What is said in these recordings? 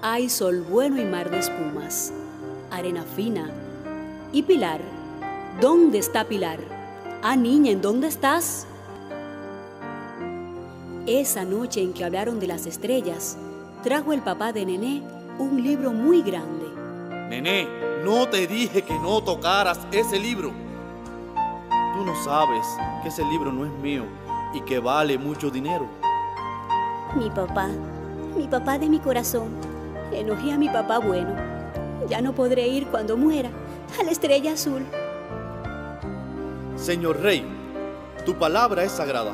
Hay sol bueno y mar de espumas, arena fina. ¿Y Pilar? ¿Dónde está Pilar? Ah, niña, ¿en dónde estás? Esa noche en que hablaron de las estrellas, trajo el papá de Nené un libro muy grande. Nené, no te dije que no tocaras ese libro. Tú no sabes que ese libro no es mío y que vale mucho dinero. Mi papá, mi papá de mi corazón, enojé a mi papá bueno. Ya no podré ir cuando muera a la estrella azul. Señor rey, tu palabra es sagrada.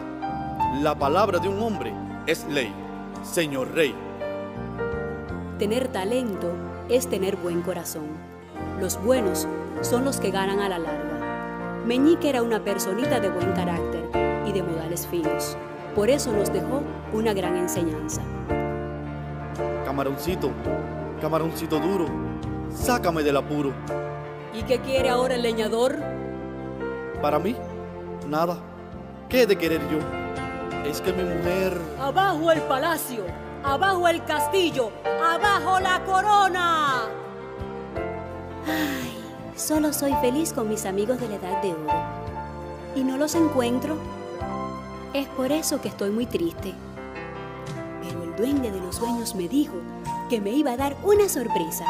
La palabra de un hombre es ley. Señor rey. Tener talento es tener buen corazón. Los buenos son los que ganan a la larga. Meñique era una personita de buen carácter y de modales finos. Por eso nos dejó una gran enseñanza. Camaroncito, camaroncito duro, sácame del apuro. ¿Y qué quiere ahora el leñador? Para mí, nada. ¿Qué he de querer yo? Es que mi mujer... Abajo el palacio, abajo el castillo, abajo la corona. Ay, solo soy feliz con mis amigos de la edad de oro. Y no los encuentro. Es por eso que estoy muy triste. El duende de los sueños me dijo que me iba a dar una sorpresa,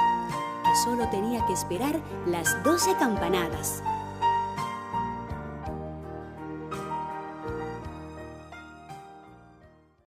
que solo tenía que esperar las doce campanadas